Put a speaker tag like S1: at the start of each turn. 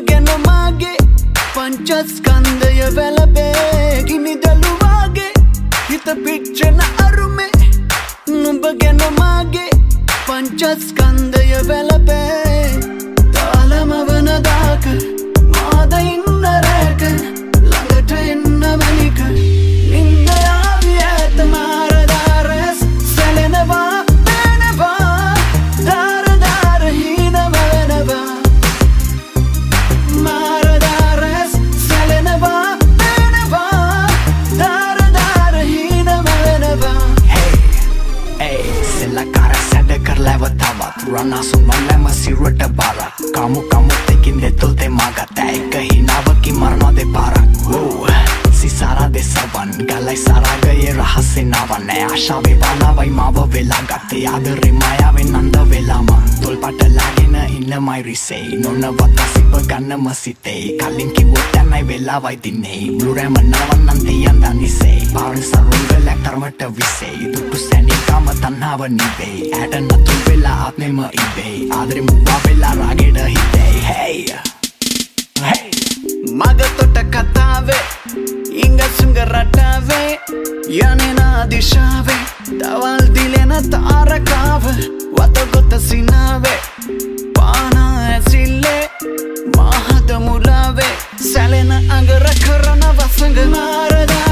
S1: නුඹ ගැනමාගේ පංචස්කන්දය වැලබේ ගිනි දළුවාගේ හිත පිච්චෙන අරුමේ නුඹ ගැනමාගේ පංචස්කන්දය වැලබේ
S2: සෙල්ලකාර සැඩ කරලැව තවත් රන්නසුන් වල්ලැම සිරුවට බාර කමු කමුත්තකින් දෙතුල්තේ මගත එක හිනාවකි මරණ දෙ පාරක් වූ සිසාරා දෙසවන් ගලයි සරාගයේ රහස්සෙනාවන්න ආශාවේ බලාවයි මාව වෙලා ගත්තේ ආදරේ මායාවෙන් අන්ද වෙලාම තොල් පටලාගෙන ඉන්න මයිරිසේ නොන්න වතසිප ගන්නම සිතේ කලින් කිව්වොත් තැනයි වෙලාවයි දින්නේ මුළුරෑම නවන්නන් තියන් දනිසේ පාරෙන් සරුංගලක් තරමට විසේ දුටු සැනිකාම තන්නාව නිවේ ඇට නතුන් වෙලා ආත්මෙම ඉවේ ආදරෙ මුවා වෙලා රාගෙට හිතේ. Hey. Hey.
S1: මගතොට කතාවේ ඉංගසුංග රටාවේ යනෙනා දිශාවේ දවල් දිලෙන තාරකාව වතගොත සිනාවේ පානා ඇසිල්ලේ මහද මුලාවේ සැලෙන අඟර කරන වසඟ මාර